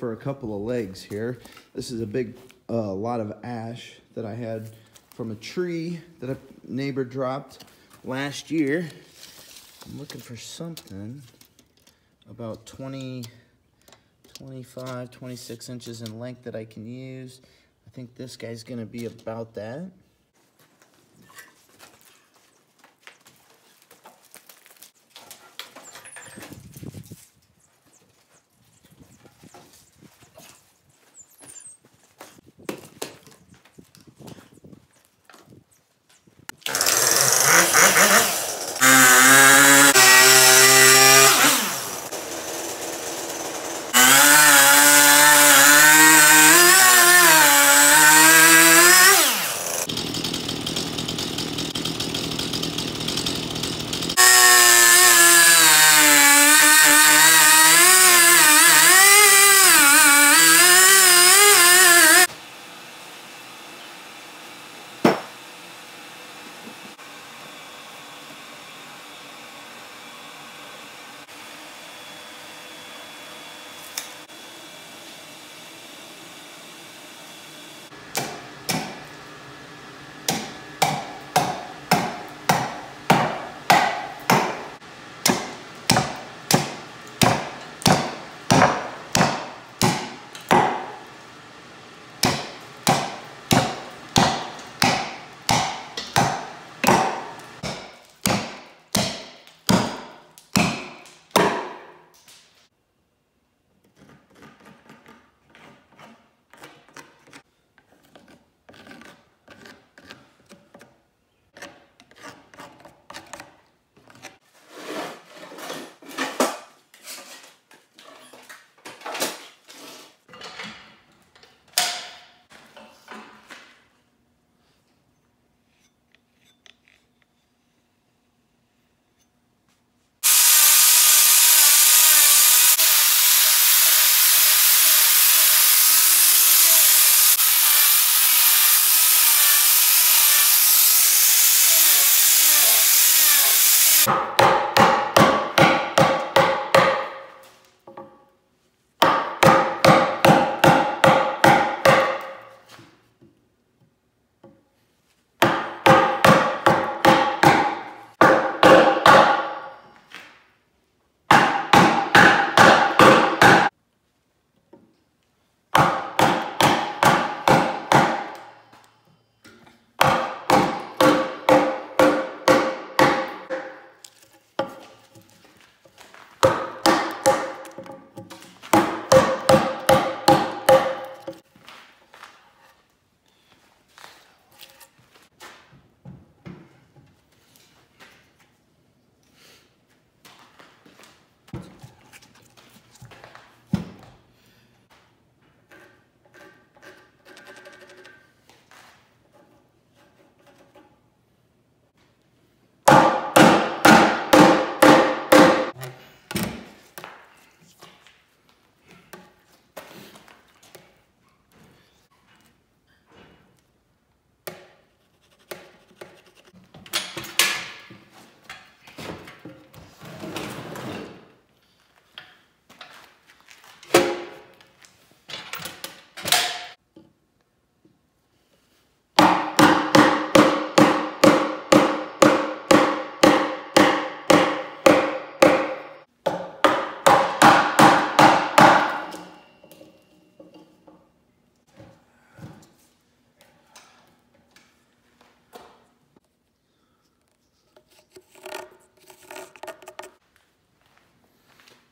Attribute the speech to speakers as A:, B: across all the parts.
A: for a couple of legs here. This is a big uh, lot of ash that I had from a tree that a neighbor dropped last year. I'm looking for something about 20, 25, 26 inches in length that I can use. I think this guy's gonna be about that.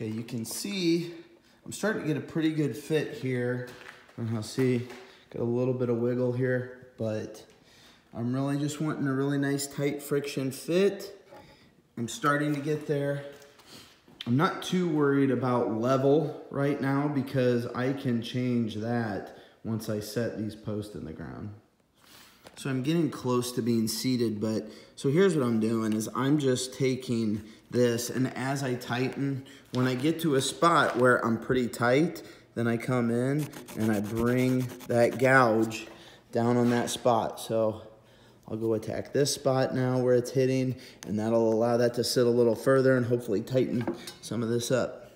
A: Okay, you can see, I'm starting to get a pretty good fit here. I'll see, got a little bit of wiggle here, but I'm really just wanting a really nice tight friction fit. I'm starting to get there. I'm not too worried about level right now because I can change that once I set these posts in the ground. So I'm getting close to being seated, but so here's what I'm doing is I'm just taking this and as I tighten, when I get to a spot where I'm pretty tight, then I come in and I bring that gouge down on that spot. So I'll go attack this spot now where it's hitting and that'll allow that to sit a little further and hopefully tighten some of this up.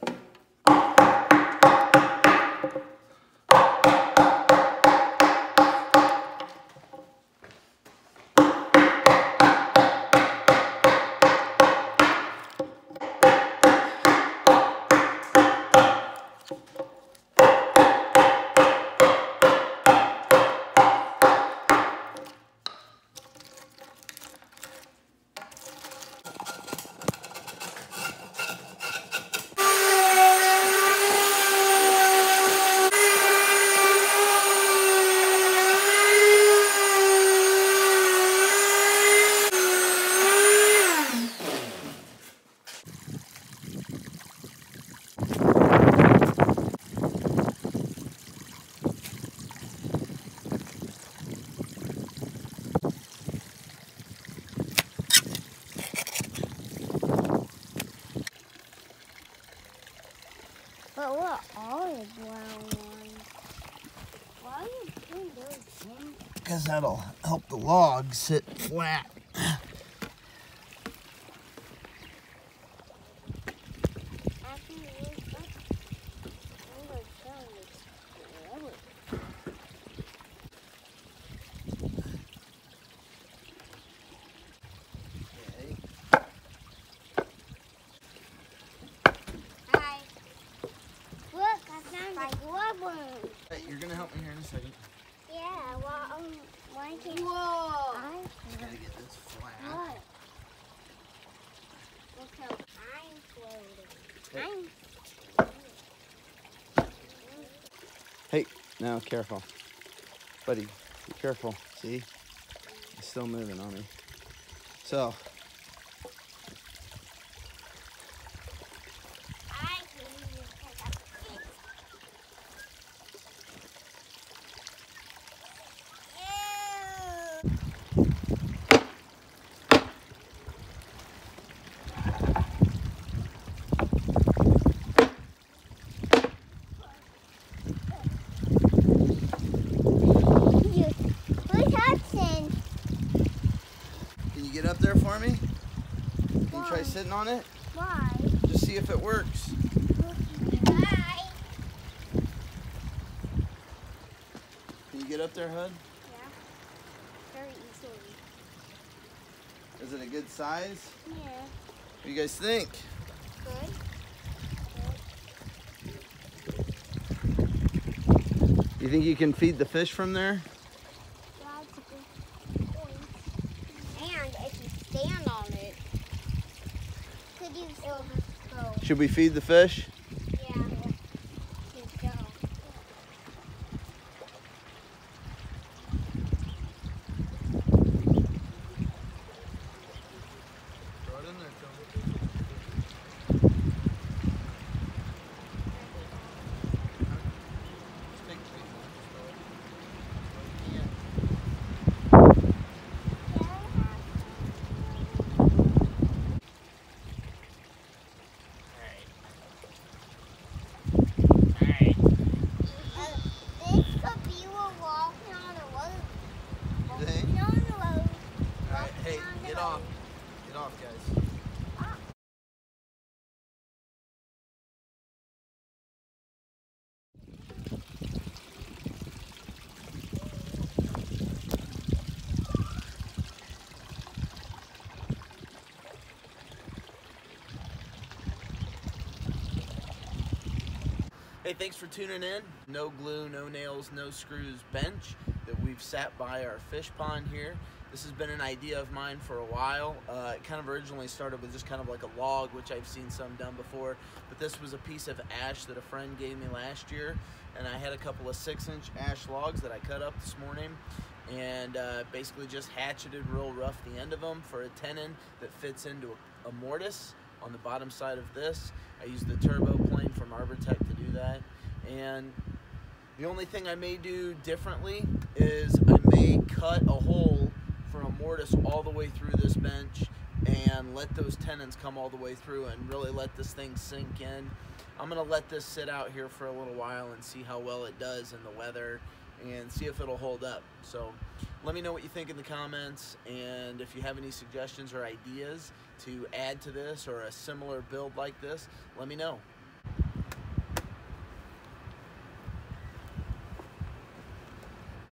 B: The olive brown ones? Why are you putting those in?
A: Because that'll help the log sit flat.
B: After you use that, I'm gonna tell you it's Hi. Look, I found a glove one.
A: Hey, you're gonna help me here in a second.
B: Yeah, well, um, why can't Whoa. I
A: Gotta get this flat.
B: What? Look how I'm floating. I'm
A: Now careful. Buddy, be careful. See? It's still moving on me. So,
B: I can even pick up this. Ew. You- Who's Hudson?
A: can you get up there for me? Can you try
B: Why?
A: Sitting on it?
B: Why?
A: Just see if it works. Can you get up there, Hud?
B: Yeah. Very easily.
A: Is it a good size?
B: Yeah.
A: What do you guys think?
B: Good.
A: You think you can feed the fish from there?
B: That's a good point. And if you stand on it, could you still go?
A: Should we feed the fish?
B: Yeah. Just go.
A: Throw it in there,
B: Uh, this could be we're walking on a road.
A: You think?
B: Walking on the road.
A: Alright, hey,
B: Walking on the
A: get
B: road.
A: off. Get off, guys. Thanks for tuning in. No glue, no nails, no screws bench that we've sat by our fish pond here. This has been an idea of mine for a while. Uh, it kind of originally started with just kind of like a log, which I've seen some done before. But this was a piece of ash that a friend gave me last year. And I had a couple of six inch ash logs that I cut up this morning and uh, basically just hatcheted real rough the end of them for a tenon that fits into a, a mortise on the bottom side of this. I used the turbo plane from Arbortech to do that. And the only thing I may do differently is I may cut a hole for a mortise all the way through this bench and let those tenons come all the way through and really let this thing sink in. I'm gonna let this sit out here for a little while and see how well it does in the weather and see if it'll hold up. So let me know what you think in the comments and if you have any suggestions or ideas to add to this or a similar build like this, let me know.